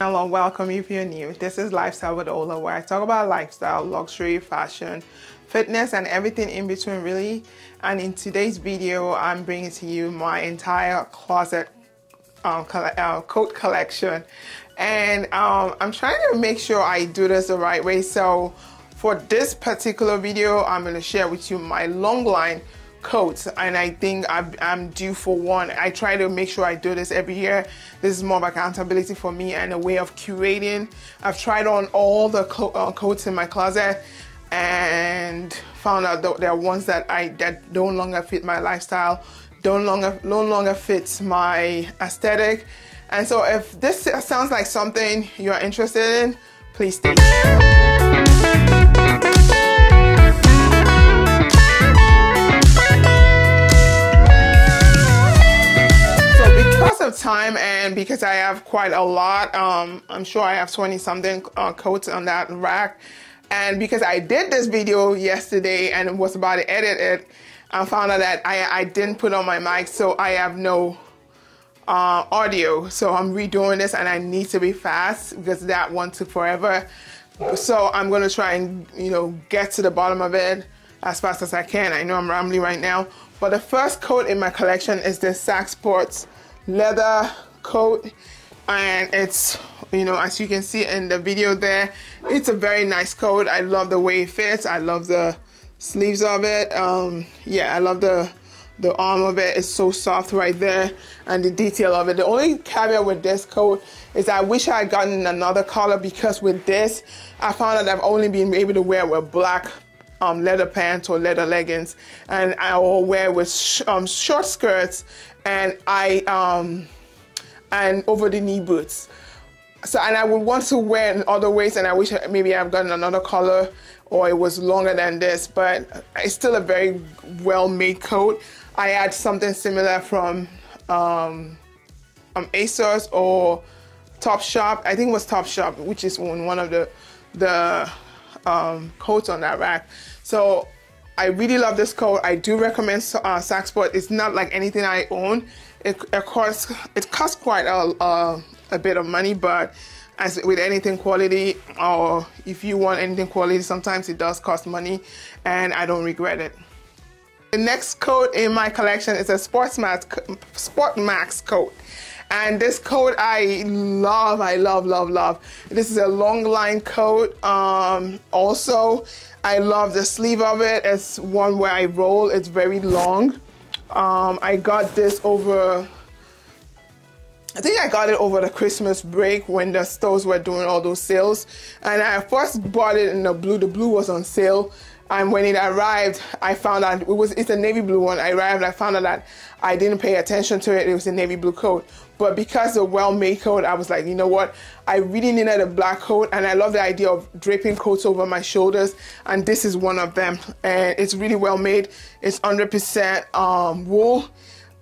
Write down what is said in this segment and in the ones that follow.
Hello, welcome if you're new. This is Lifestyle with Ola, where I talk about lifestyle, luxury, fashion, fitness, and everything in between, really. And in today's video, I'm bringing to you my entire closet um, uh, coat collection. And um, I'm trying to make sure I do this the right way. So for this particular video, I'm going to share with you my long line coats and I think I'm, I'm, due for one. I try to make sure I do this every year. This is more of accountability for me and a way of curating. I've tried on all the co uh, coats in my closet and found out that there are ones that I that no longer fit my lifestyle, don't longer no longer fits my aesthetic. And so if this sounds like something you're interested in, please stay. Of time and because I have quite a lot, um, I'm sure I have 20 something uh, coats on that rack. And because I did this video yesterday and was about to edit it, I found out that I, I didn't put on my mic, so I have no uh, audio. So I'm redoing this and I need to be fast because that one took forever. So I'm gonna try and, you know, get to the bottom of it as fast as I can. I know I'm rambling right now. But the first coat in my collection is the Saks Potts leather coat and it's you know as you can see in the video there it's a very nice coat. I love the way it fits. I love the sleeves of it. Um, yeah I love the the arm of it. Is so soft right there and the detail of it. The only caveat with this coat is I wish I had gotten another color because with this I found that I've only been able to wear with black um, leather pants or leather leggings and I will wear with sh um, short skirts and I um, and over the knee boots. So and I would want to wear in other ways, and I wish maybe I've gotten another color or it was longer than this, but it's still a very well-made coat. I had something similar from um, um, ASOS or Topshop. I think it was Topshop, which is one of the the um, coats on that rack. So I really love this coat. I do recommend uh, Saxx Sport. It's not like anything I own. It, it costs it costs quite a, a, a bit of money, but as with anything quality or if you want anything quality, sometimes it does cost money, and I don't regret it. The next coat in my collection is a Sports Max, Sportmax coat. And this coat I love, I love, love, love. This is a long line coat. Um, also, I love the sleeve of it. It's one where I roll. It's very long. Um, I got this over, I think I got it over the Christmas break when the stores were doing all those sales. And I first bought it in the blue. The blue was on sale. And when it arrived, I found out it was it's a navy blue one. I arrived, I found out that I didn't pay attention to it. It was a navy blue coat. But because of well-made coat, I was like, you know what? I really needed a black coat, and I love the idea of draping coats over my shoulders. And this is one of them, and it's really well made. It's 100% um, wool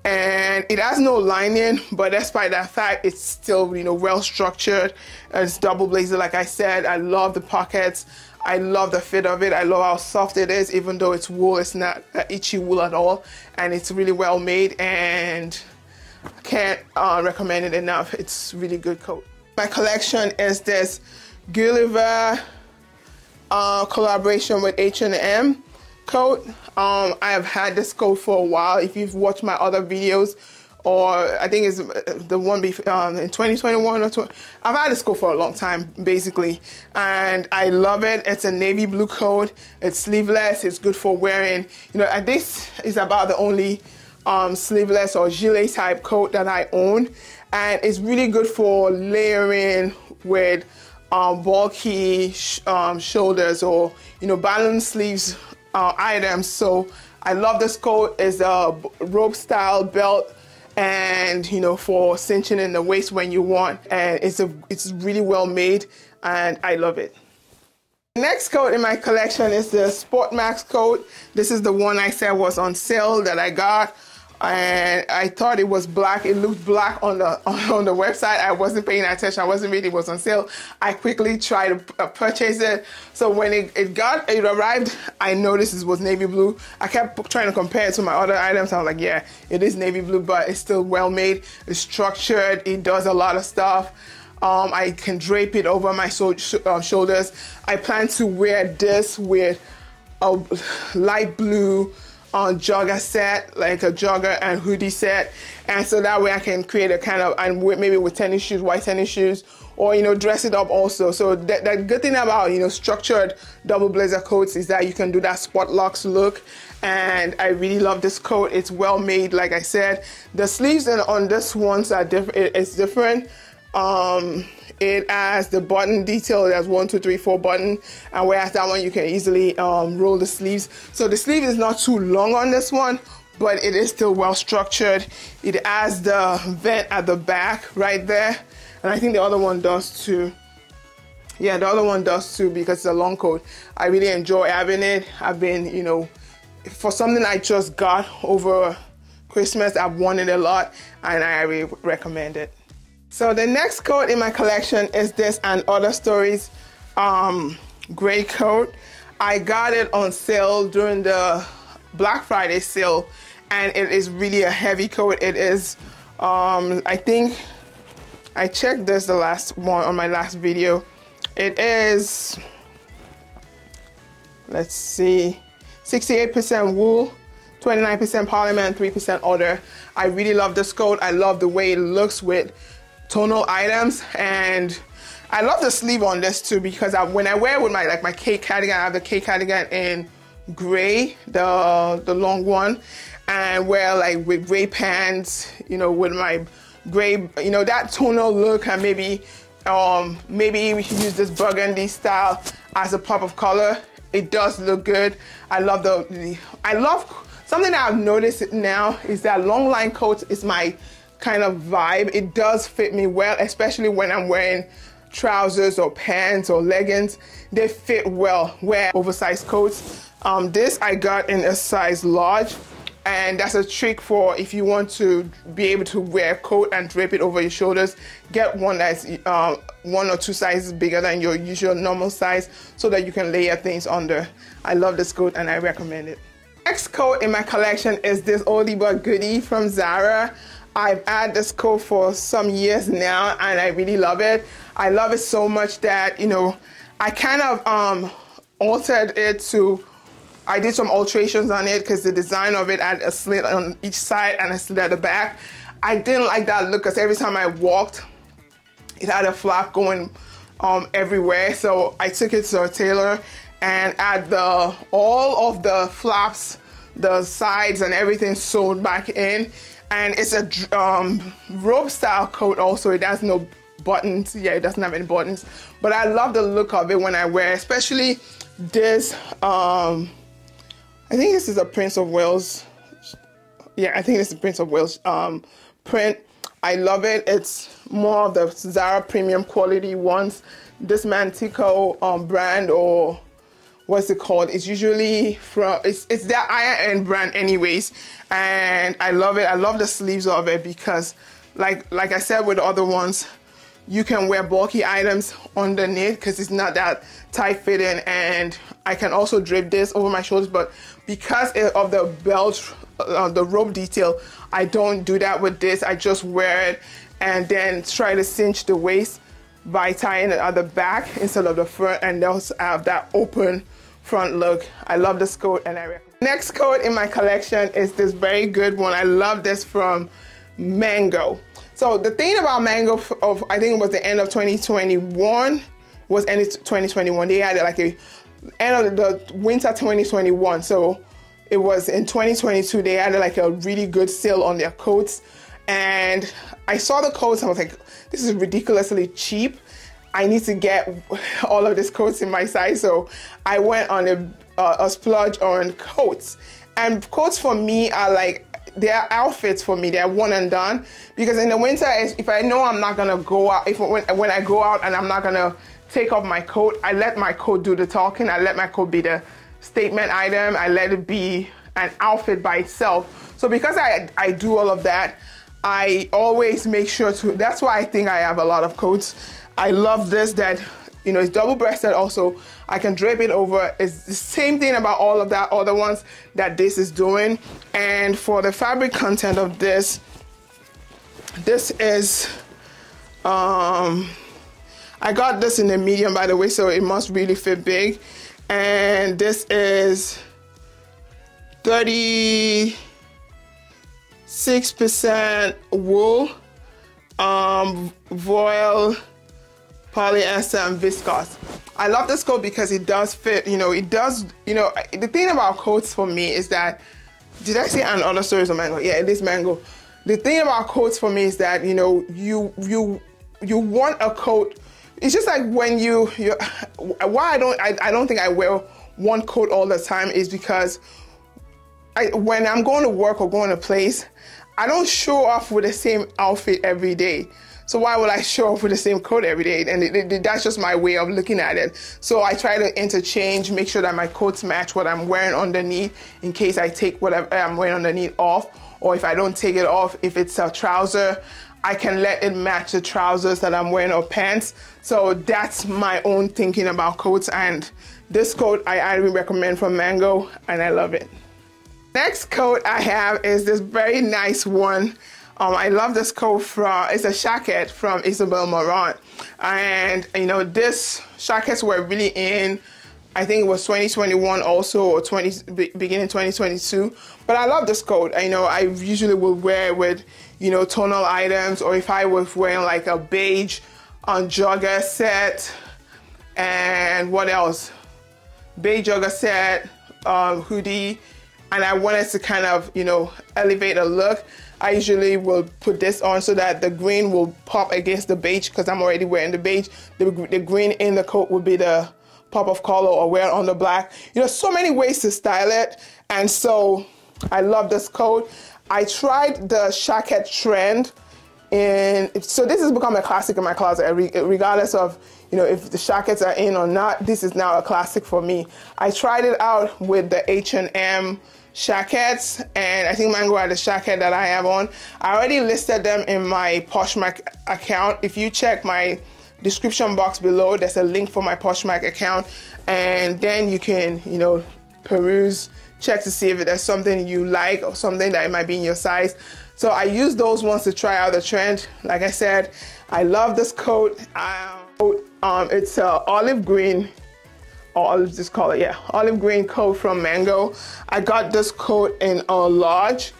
and it has no lining but despite that fact it's still you know well structured it's double blazer like i said i love the pockets I love the fit of it. I love how soft it is, even though it's wool. It's not itchy wool at all, and it's really well made. And I can't uh, recommend it enough. It's really good coat. My collection is this Gulliver uh, collaboration with H&M coat. Um, I have had this coat for a while. If you've watched my other videos, or I think it's uh, the one before, um, in 2021 or 20. I've had this coat for a long time, basically, and I love it. It's a navy blue coat. It's sleeveless. It's good for wearing. You know, and this is about the only um, sleeveless or gilet type coat that I own, and it's really good for layering with um, bulky sh um, shoulders or you know balloon sleeves uh, items. So I love this coat. It's a rope style belt and you know for cinching in the waist when you want and it's a it's really well made and I love it. Next coat in my collection is the Sportmax coat. This is the one I said was on sale that I got and I thought it was black. It looked black on the on the website. I wasn't paying attention. I wasn't reading. It was on sale. I quickly tried to uh, purchase it. So when it, it got it arrived, I noticed it was navy blue. I kept trying to compare it to my other items. I was like, yeah, it is navy blue, but it's still well made. It's structured. It does a lot of stuff. Um, I can drape it over my so uh, shoulders. I plan to wear this with a light blue uh, jogger set, like a jogger and hoodie set. And so that way I can create a kind of, and maybe with tennis shoes, white tennis shoes, or, you know, dress it up also. So that, that good thing about, you know, structured double blazer coats is that you can do that spot locks look. And I really love this coat. It's well made, like I said. The sleeves and on this ones are different. It's different. Um, it has the button detail. It has one, two, three, four button, and whereas that one you can easily um, roll the sleeves. So the sleeve is not too long on this one, but it is still well structured. It has the vent at the back right there, and I think the other one does too. Yeah, the other one does too because it's a long coat. I really enjoy having it. I've been, you know, for something I just got over Christmas, I've wanted a lot, and I really recommend it. So the next coat in my collection is this and other stories um, gray coat. I got it on sale during the Black Friday sale and it is really a heavy coat. It is, um, I think, I checked this the last one on my last video. It is, let's see, 68% wool, 29% polymer, and 3% other. I really love this coat. I love the way it looks with tonal items and I love the sleeve on this too because I, when I wear with my like my K cardigan, I have the K cardigan in gray, the the long one, and wear like with gray pants, you know, with my gray, you know, that tonal look and maybe um maybe we should use this burgundy style as a pop of color. It does look good. I love the, the I love something that I've noticed now is that long line coats is my kind of vibe. It does fit me well, especially when I'm wearing trousers or pants or leggings. They fit well. Wear oversized coats. Um, this I got in a size large and that's a trick for if you want to be able to wear a coat and drape it over your shoulders get one that's uh, one or two sizes bigger than your usual normal size so that you can layer things under i love this coat and i recommend it next coat in my collection is this oldie but goodie from zara I've had this coat for some years now and I really love it. I love it so much that, you know, I kind of um, altered it to, I did some alterations on it because the design of it had a slit on each side and a slit at the back. I didn't like that look because every time I walked, it had a flap going um, everywhere. So I took it to a tailor and add the all of the flaps, the sides and everything sewed back in and it's a um, robe style coat also. It has no buttons. Yeah it doesn't have any buttons. But I love the look of it when I wear especially this um, I think this is a Prince of Wales. Yeah I think this is Prince of Wales um, print. I love it. It's more of the Zara premium quality ones. This Manteco um, brand or what's it called? It's usually from it's it's that higher end brand anyways, and I love it. I love the sleeves of it because, like like I said with the other ones, you can wear bulky items underneath because it's not that tight fitting, and I can also drape this over my shoulders. But because of the belt, uh, the rope detail, I don't do that with this. I just wear it and then try to cinch the waist by tying it at the back instead of the front and also have that open front look. I love this coat and I Next coat in my collection is this very good one. I love this from Mango. So the thing about Mango of I think it was the end of 2021 was end of 2021. They had like a end of the winter 2021. So it was in 2022 they had like a really good sale on their coats and I saw the coats and I was like this is ridiculously cheap I need to get all of these coats in my size. So I went on a, uh, a splurge on coats. And coats for me are like, they're outfits for me. They're one and done. Because in the winter, if I know I'm not gonna go out, if when, when I go out and I'm not gonna take off my coat, I let my coat do the talking. I let my coat be the statement item. I let it be an outfit by itself. So because I, I do all of that, I always make sure to, that's why I think I have a lot of coats. I love this that you know it's double breasted also. I can drape it over. It's the same thing about all of that other ones that this is doing. And for the fabric content of this this is um I got this in a medium, by the way, so it must really fit big. And this is 36% wool, um, voile, polyester, and viscose. I love this coat because it does fit, you know, it does, you know, the thing about coats for me is that, did I say and other stories of mango? Yeah, it is mango. The thing about coats for me is that, you know, you, you, you want a coat it's just like when you, you why I don't, I, I don't think I wear one coat all the time is because I, when I'm going to work or going to place, I don't show off with the same outfit every day. So why would I show up with the same coat every day? And it, it, that's just my way of looking at it. So I try to interchange, make sure that my coats match what I'm wearing underneath in case I take whatever I'm wearing underneath off. Or if I don't take it off, if it's a trouser, I can let it match the trousers that I'm wearing or pants. So that's my own thinking about coats. And this coat I highly recommend from Mango and I love it. Next coat I have is this very nice one. Um, I love this coat from, it's a jacket from Isabel Marant. And you know, this jackets were really in I think it was 2021 also or 20 beginning 2022. But I love this coat. I know I usually will wear it with you know tonal items or if I was wearing like a beige on jogger set and what else? Beige jogger set, um, hoodie, and I wanted to kind of you know elevate a look. I usually will put this on so that the green will pop against the beige because I'm already wearing the beige. The, the green in the coat will be the pop of color or wear on the black. You know, so many ways to style it. And so I love this coat. I tried the jacket trend and so this has become a classic in my closet regardless of you know if the jackets are in or not this is now a classic for me i tried it out with the h&m jackets and i think mango had the shacket that i have on i already listed them in my poshmark account if you check my description box below. There's a link for my Poshmark account, and then you can, you know, peruse, check to see if there's something you like or something that might be in your size. So I use those ones to try out the trend. Like I said, I love this coat. Um, it's uh, olive green or I'll just yeah, olive green coat from Mango. I got this coat in a large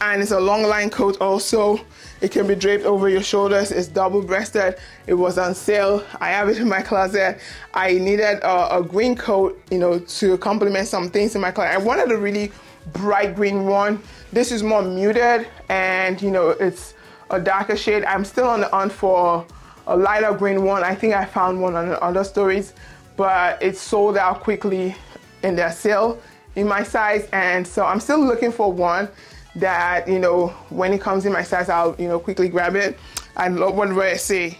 and it's a long line coat also. It can be draped over your shoulders. It's double breasted. It was on sale. I have it in my closet. I needed a, a green coat, you know, to complement some things in my closet. I wanted a really bright green one. This is more muted and, you know, it's a darker shade. I'm still on the hunt for a lighter green one. I think I found one on other stories, but it sold out quickly in their sale in my size. And so I'm still looking for one that, you know, when it comes in my size, I'll, you know, quickly grab it. I love what I say?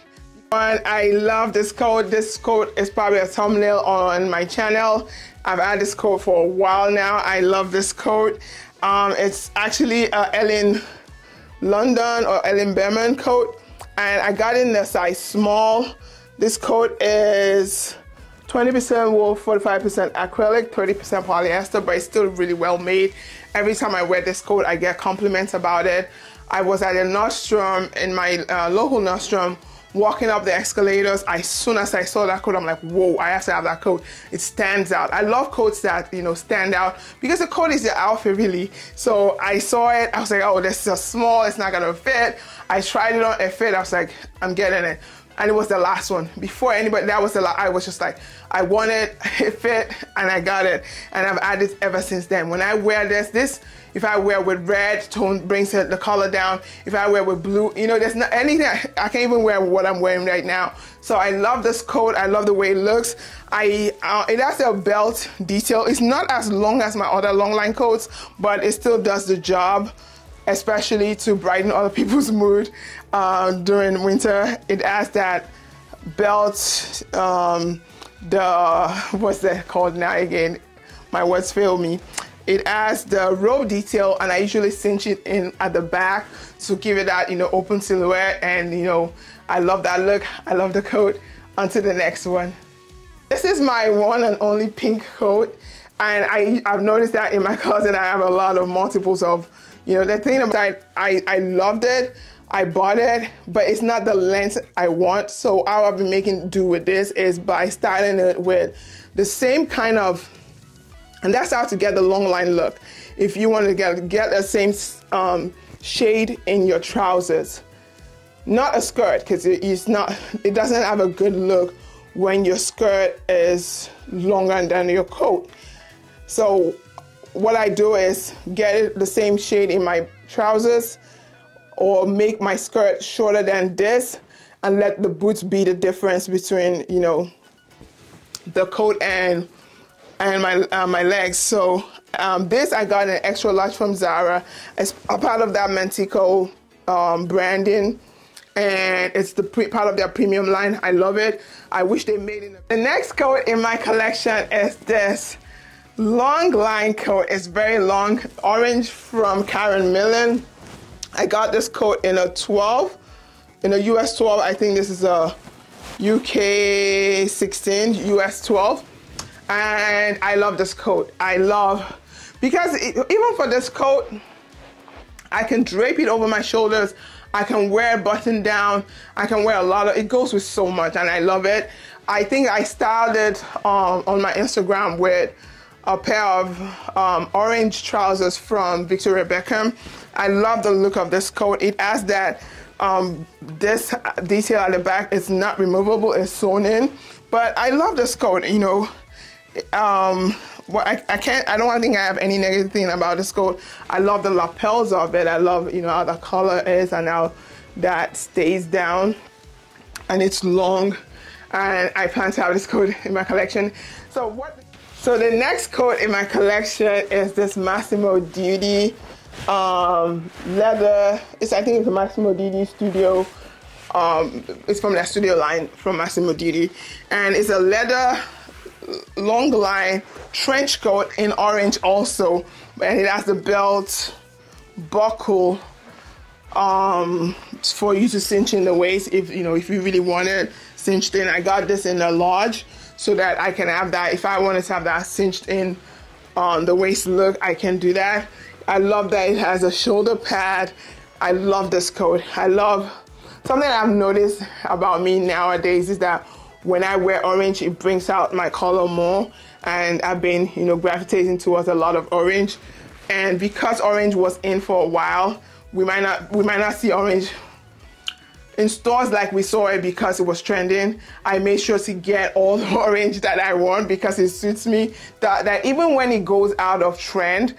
And I love this coat. This coat is probably a thumbnail on my channel. I've had this coat for a while now. I love this coat. Um, it's actually a Ellen London or Helene Berman coat. And I got in the size small. This coat is 20% wool, 45% acrylic, 30% polyester, but it's still really well made. Every time I wear this coat, I get compliments about it. I was at a Nordstrom in my uh, local Nordstrom walking up the escalators. As soon as i saw that coat i'm like whoa i have to have that coat. It stands out. I love coats that you know stand out because the coat is your outfit really. So i saw it. I was like oh this is small. It's not gonna fit. I tried it on. It fit. I was like i'm getting it and it was the last one. Before anybody, that was the last, I was just like, I want it, it fit, and I got it. And I've had it ever since then. When I wear this, this, if I wear with red, tone brings the color down. If I wear with blue, you know, there's not anything, I, can't even wear what I'm wearing right now. So I love this coat. I love the way it looks. I uh, It has a belt detail. It's not as long as my other long line coats, but it still does the job especially to brighten other people's mood uh, during winter. It has that belt, um, the, what's that called now again? My words fail me. It has the robe detail and I usually cinch it in at the back to give it that, you know, open silhouette and, you know, I love that look. I love the coat. On to the next one. This is my one and only pink coat and I, I've noticed that in my closet I have a lot of multiples of you know, the thing about I, I loved it. I bought it, but it's not the length I want. So how I've been making do with this is by styling it with the same kind of, and that's how to get the long line look. If you want to get get the same um, shade in your trousers, not a skirt because it is not, it doesn't have a good look when your skirt is longer than your coat. So what I do is get the same shade in my trousers or make my skirt shorter than this and let the boots be the difference between, you know, the coat and and my uh, my legs. So um, this I got an extra large from Zara. It's a part of that Manteco um, branding and it's the part of their premium line. I love it. I wish they made it. The next coat in my collection is this long line coat. It's very long, orange from Karen Millen. I got this coat in a 12, in a US 12. I think this is a UK 16, US 12. And I love this coat. I love, because it, even for this coat, I can drape it over my shoulders. I can wear it button down. I can wear a lot of, it goes with so much and I love it. I think I styled it um, on my Instagram with a pair of um, orange trousers from Victoria Beckham. I love the look of this coat. It has that um, this detail at the back is not removable, it's sewn in. But I love this coat, you know. Um, well, I, I can't, I don't think I have any negative thing about this coat. I love the lapels of it. I love, you know, how the color is and how that stays down and it's long. And I plan to have this coat in my collection. So what, so the next coat in my collection is this Massimo Dutti um, leather. It's I think it's a Massimo Dutti Studio. Um, it's from that studio line from Massimo Dutti, and it's a leather long line trench coat in orange also, and it has the belt buckle um, for you to cinch in the waist if you know if you really want it cinched in. I got this in a large so that I can have that if I wanted to have that cinched in on the waist look, I can do that. I love that it has a shoulder pad. I love this coat. I love something I've noticed about me nowadays is that when I wear orange, it brings out my color more. And I've been, you know, gravitating towards a lot of orange. And because orange was in for a while, we might not we might not see orange in stores like we saw it because it was trending. I made sure to get all the orange that I want because it suits me. That, that even when it goes out of trend,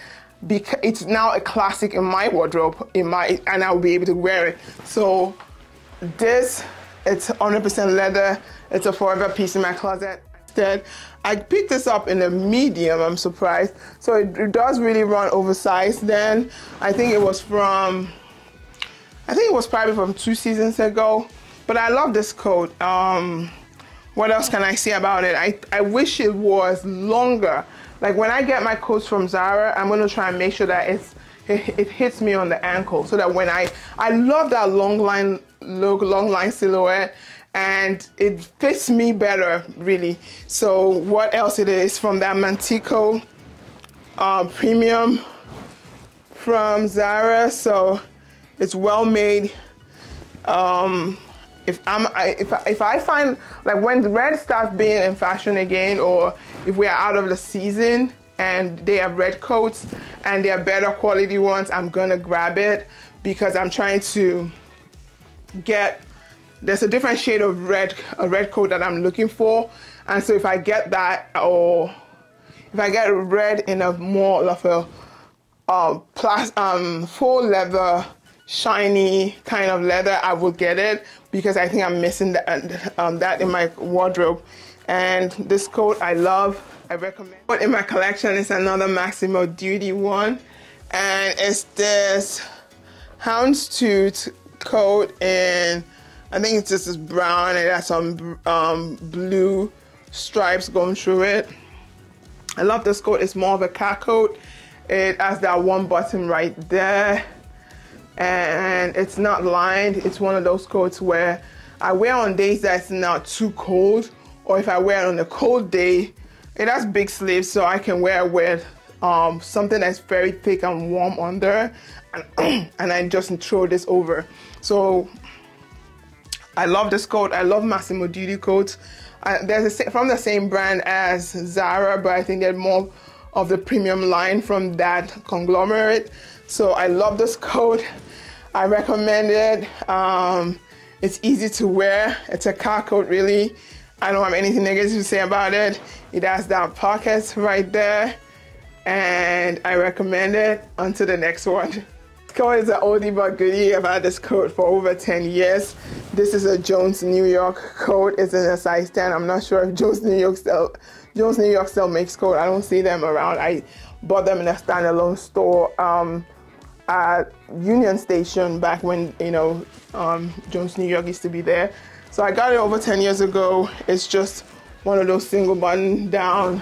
because it's now a classic in my wardrobe, in my and I'll be able to wear it. So this, it's 100% leather. It's a forever piece in my closet. I picked this up in a medium, I'm surprised. So it, it does really run oversized then. I think it was from, I think it was probably from two seasons ago. But I love this coat. Um, what else can I say about it? I, I wish it was longer. Like when I get my coats from Zara, I'm gonna try and make sure that it's it, it, hits me on the ankle so that when I I love that long line look, long line silhouette and it fits me better really so what else it is from that Manteco uh, premium from Zara so it's well made um, if I'm I, if I, if I find like when red starts being in fashion again or if we are out of the season and they have red coats and they are better quality ones I'm gonna grab it because I'm trying to get there's a different shade of red, a red coat that I'm looking for. And so if I get that, or if I get red in a more of a uh, plus, um, full leather, shiny kind of leather, I will get it because I think I'm missing that, um, that in my wardrobe. And this coat I love, I recommend. But in my collection is another Massimo Dutti one. And it's this houndstooth coat in I think it's just this brown and it has some um, blue stripes going through it. I love this coat. It's more of a cat coat. It has that one button right there. And it's not lined. It's one of those coats where I wear on days that's not too cold. Or if I wear it on a cold day, it has big sleeves so I can wear it with um, something that's very thick and warm under, and, and I just throw this over. So I love this coat. I love Massimo Dutti coats. Uh, there's from the same brand as Zara, but I think they're more of the premium line from that conglomerate. So I love this coat. I recommend it. Um, it's easy to wear. It's a car coat, really. I don't have anything negative to say about it. It has that pockets right there, and I recommend it. On to the next one. This coat is an oldie but goodie. I've had this coat for over 10 years. This is a Jones New York coat. It's in a size 10. I'm not sure if Jones New York still Jones New York still makes coat. I don't see them around. I bought them in a standalone store um, at Union Station back when you know um, Jones New York used to be there. So I got it over 10 years ago. It's just one of those single button down,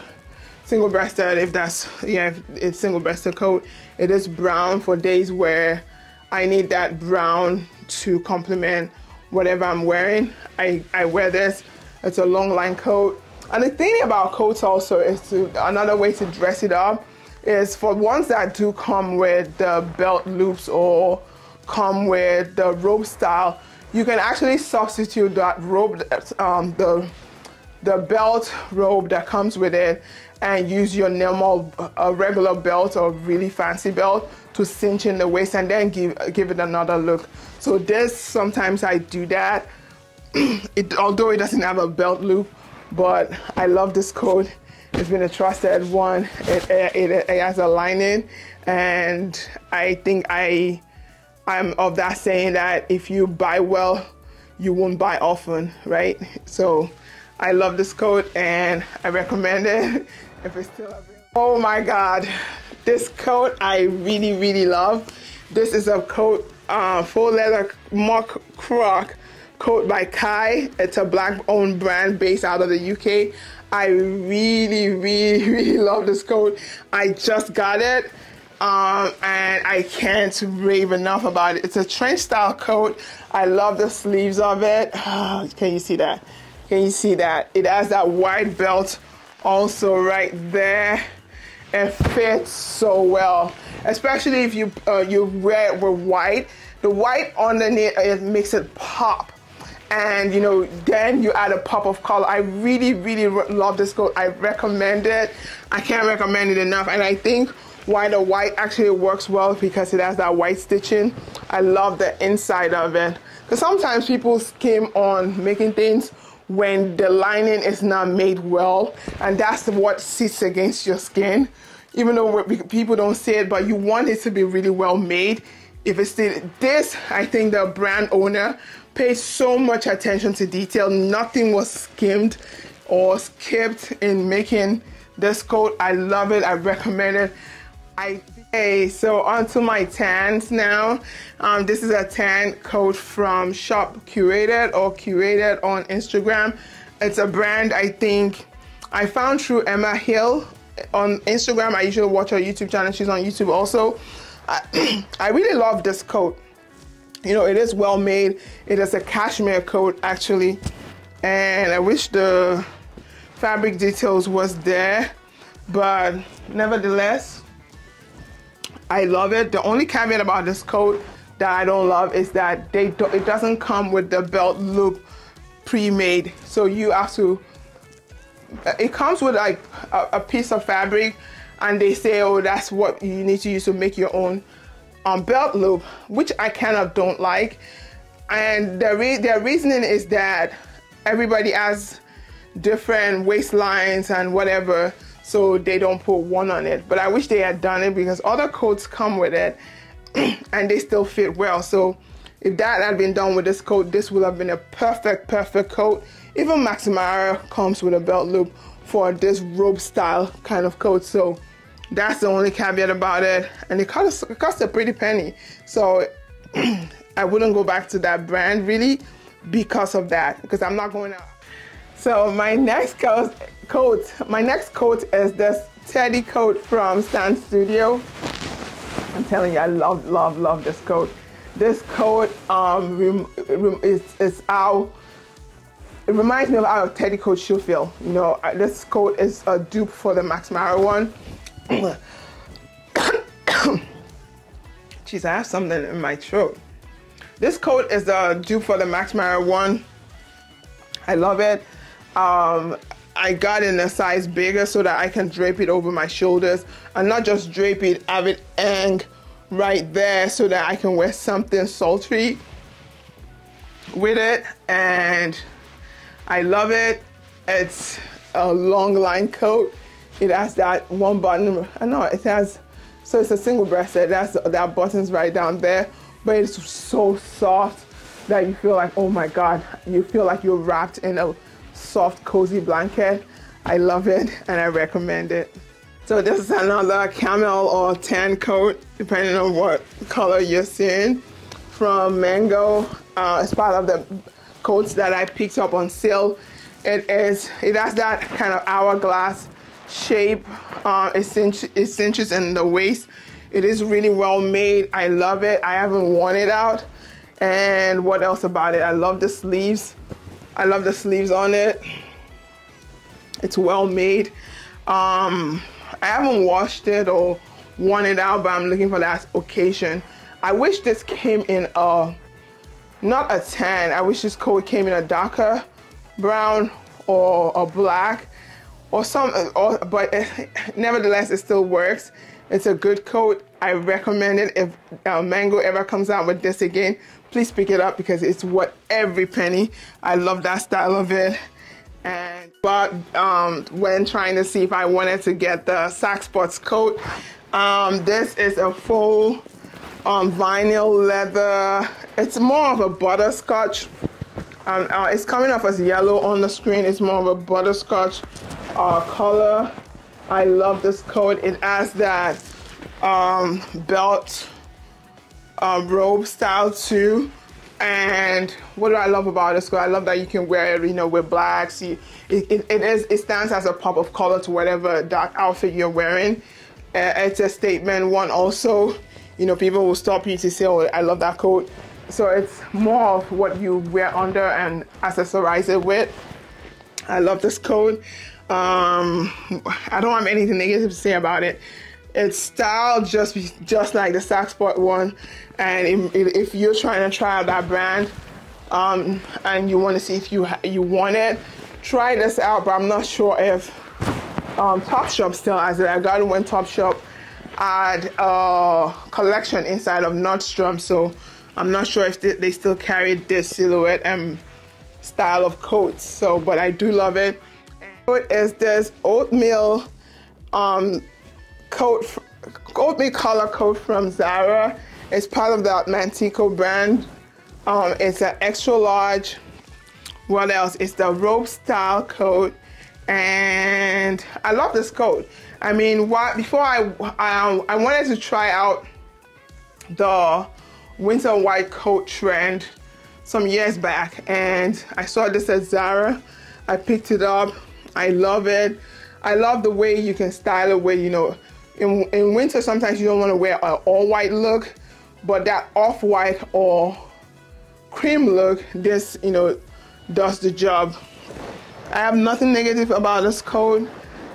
single breasted, if that's, yeah, if it's single breasted coat. It is brown for days where I need that brown to complement whatever I'm wearing. I, I wear this. It's a long line coat. And the thing about coats also is to, another way to dress it up is for ones that do come with the belt loops or come with the robe style, you can actually substitute that robe, um, the, the belt robe that comes with it and use your normal a regular belt or really fancy belt to cinch in the waist and then give give it another look. So this sometimes I do that. it, although it doesn't have a belt loop, but I love this coat. It's been a trusted one. It, it, it, it has a lining, and I think I I'm of that saying that if you buy well, you won't buy often, right? So I love this coat and I recommend it if it's still available. Oh my God, this coat I really, really love. This is a coat, uh, full leather mock croc coat by Kai. It's a black owned brand based out of the UK. I really, really, really love this coat. I just got it um, and I can't rave enough about it. It's a trench style coat. I love the sleeves of it. Can you see that? Can you see that? It has that white belt also right there. It fits so well, especially if you uh, you wear it with white. The white underneath it makes it pop and you know then you add a pop of color i really really love this coat i recommend it i can't recommend it enough and i think why the white actually works well because it has that white stitching. I love the inside of it. Because sometimes people scheme on making things when the lining is not made well, and that's what sits against your skin. Even though people don't see it, but you want it to be really well made. If it's this, I think the brand owner pays so much attention to detail. Nothing was skimmed or skipped in making this coat. I love it. I recommend it. I okay, so onto my tans now. Um, this is a tan coat from Shop Curated or Curated on Instagram. It's a brand I think I found through Emma Hill on Instagram. I usually watch her YouTube channel. She's on YouTube also. I, I really love this coat. You know, it is well made. It is a cashmere coat actually, and I wish the fabric details was there, but nevertheless I love it. The only caveat about this coat that I don't love is that they do, it doesn't come with the belt loop pre-made. So you have to, uh, it comes with like a, a, piece of fabric and they say, oh, that's what you need to use to make your own um, belt loop, which I kind of don't like. And the re their reasoning is that everybody has different waistlines and whatever so they don't put one on it. But I wish they had done it because other coats come with it and they still fit well. So if that had been done with this coat, this would have been a perfect, perfect coat. Even Max Mara comes with a belt loop for this robe style kind of coat. So that's the only caveat about it. And it costs, it costs a pretty penny. So I wouldn't go back to that brand really because of that, because I'm not going out. So my next coat coat. My next coat is this teddy coat from Stand Studio. I'm telling you, I love, love, love this coat. This coat um, is, is how, it reminds me of how teddy coat should feel. You know, this coat is a dupe for the Max Mara one. Jeez, I have something in my throat. This coat is the dupe for the Max Mara one. I love it. Um, I got in a size bigger so that I can drape it over my shoulders and not just drape it, have it hang right there so that I can wear something sultry with it and I love it. It's a long line coat. It has that one button. I know it has, so it's a single breasted. That's that button's right down there, but it's so soft that you feel like, oh my God, you feel like you're wrapped in a soft, cozy blanket. I love it and I recommend it. So this is another camel or tan coat, depending on what color you're seeing, from Mango. Uh, it's part of the coats that I picked up on sale. It is, it has that kind of hourglass shape. Uh, it, cinch, it cinches in the waist. It is really well made. I love it. I haven't worn it out. And what else about it? I love the sleeves. I love the sleeves on it. It's well made. Um, I haven't washed it or worn it out, but I'm looking for that occasion. I wish this came in a, not a tan, I wish this coat came in a darker brown or a black or some, or, but it, nevertheless, it still works. It's a good coat. I recommend it. If uh, Mango ever comes out with this again, please pick it up because it's worth every penny. I love that style of it. And but um, when trying to see if I wanted to get the Saks Potts coat, um, this is a full um, vinyl leather. It's more of a butterscotch. Um, uh, it's coming off as yellow on the screen. It's more of a butterscotch uh, color. I love this coat. It has that um, belt uh, robe style too. And what do I love about this coat? I love that you can wear it, you know, with blacks. It, it, it, is, it stands as a pop of color to whatever dark outfit you're wearing. Uh, it's a statement one also. You know, people will stop you to say, oh, I love that coat. So it's more of what you wear under and accessorize it with. I love this coat. Um, I don't have anything negative to say about it. It's styled just just like the Sac Sport one, and if, if, you're trying to try out that brand, um, and you want to see if you you want it, try this out. But I'm not sure if um, Topshop still has it. I got it when Topshop had a collection inside of Nordstrom, so I'm not sure if they, they still carry this silhouette and style of coats. So, but I do love it. it is this oatmeal um, coat, oatmeal color coat from Zara. It's part of the Manteco brand. Um, it's an extra large. What else? It's the rope style coat, and I love this coat. I mean, what, before I, I I wanted to try out the winter white coat trend some years back, and I saw this at Zara. I picked it up I love it. I love the way you can style it where, you know, in, in winter sometimes you don't want to wear an all white look, but that off white or cream look, this, you know, does the job. I have nothing negative about this coat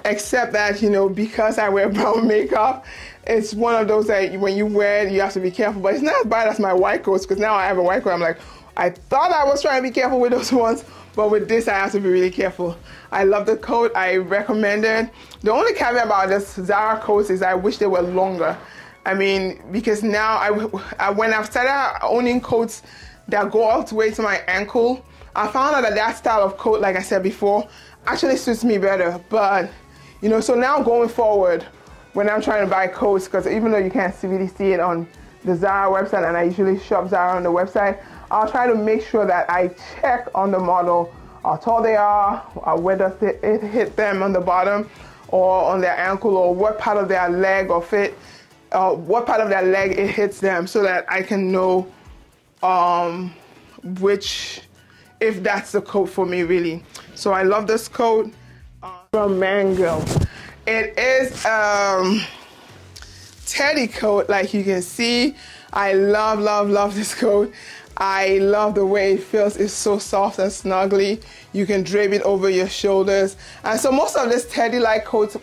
except that, you know, because I wear brown makeup, it's one of those that when you wear it, you have to be careful. But it's not as bad as my white coats because now I have a white coat. I'm like, I thought I was trying to be careful with those ones, but with this, I have to be really careful. I love the coat. I recommend it. The only caveat about this Zara coats is I wish they were longer. I mean, because now I, I when I've started owning coats that go all the way to my ankle, I found out that that style of coat, like I said before, actually suits me better. But, you know, so now going forward, when I'm trying to buy coats, because even though you can't really see it on the Zara website, and I usually shop Zara on the website, I'll try to make sure that I check on the model how tall they are, uh, whether it hit them on the bottom or on their ankle or what part of their leg or fit, uh, what part of their leg it hits them so that I can know um, which, if that's the coat for me really. So I love this coat uh, from Mango. It is um, teddy coat like you can see. I love, love, love this coat. I love the way it feels. It's so soft and snuggly. You can drape it over your shoulders. And so most of these teddy-like coats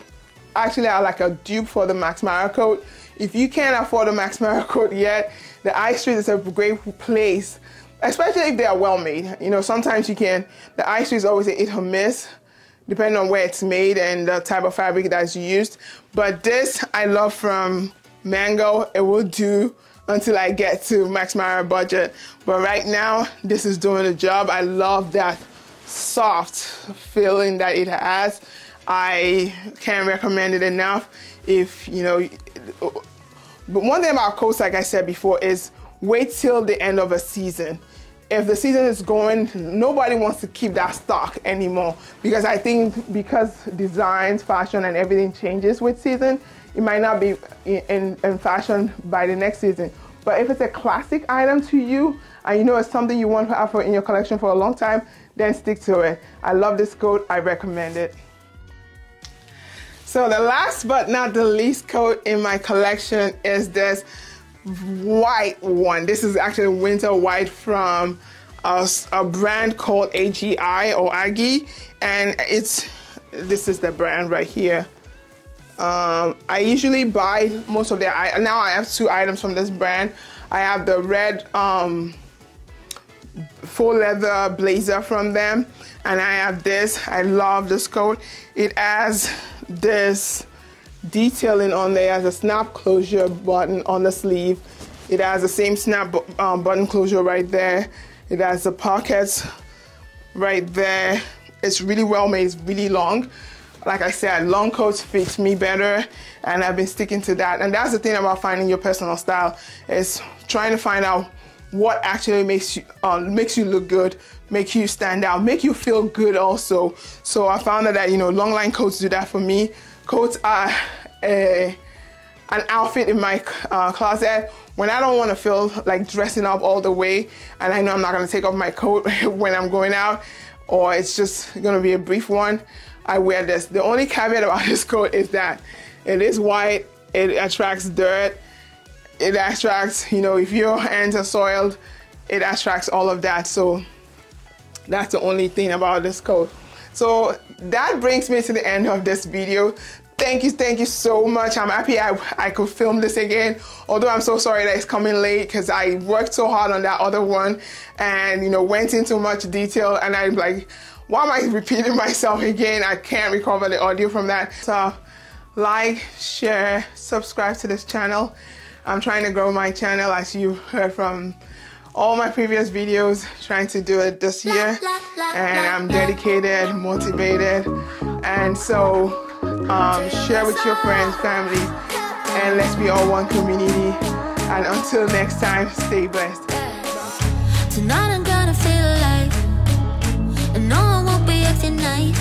actually are like a dupe for the Max Mara coat. if you can't afford a Max Mara coat yet, the Eye Street is a great place, especially if they are well made. You know, sometimes you can, the Eye Street is always a hit or miss, depending on where it's made and the type of fabric that's used. But this I love from Mango. It will do until I get to Max Mara budget. But right now, this is doing the job. I love that soft feeling that it has. I can't recommend it enough. If you know, but one thing about coats, like I said before, is wait till the end of a season. If the season is going, nobody wants to keep that stock anymore because I think because designs, fashion, and everything changes with season, it might not be in, in fashion by the next season. But if it's a classic item to you and you know it's something you want to have in your collection for a long time, then stick to it. I love this coat. I recommend it. So the last but not the least coat in my collection is this white one. This is actually winter white from a, a brand called AGI or Aggie. And it's, this is the brand right here. Um, I usually buy most of their, now I have two items from this brand. I have the red um, full leather blazer from them and I have this. I love this coat. It has this detailing on there as a snap closure button on the sleeve. It has the same snap um, button closure right there. It has the pockets right there. It's really well made, it's really long. Like I said, long coats fit me better and I've been sticking to that. And that's the thing about finding your personal style is trying to find out what actually makes you uh, makes you look good, make you stand out, make you feel good also. So I found that, that you know long line coats do that for me. Coats are an outfit in my uh, closet when I don't want to feel like dressing up all the way, and I know I'm not going to take off my coat when I'm going out, or it's just going to be a brief one. I wear this. The only caveat about this coat is that it is white. It attracts dirt it attracts, you know, if your hands are soiled, it attracts all of that. So that's the only thing about this coat. So that brings me to the end of this video. Thank you, thank you so much. I'm happy I, I could film this again. Although I'm so sorry that it's coming late because I worked so hard on that other one and, you know, went into much detail and I'm like, why am I repeating myself again? I can't recover the audio from that. So like, share, subscribe to this channel. I'm trying to grow my channel as you heard from all my previous videos trying to do it this year. And I'm dedicated, motivated. And so um, share with your friends, family and let's be all one community. And until next time stay blessed. Tonight I'm gonna feel like won't be acting nice.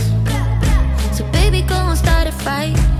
So baby go and start a fight.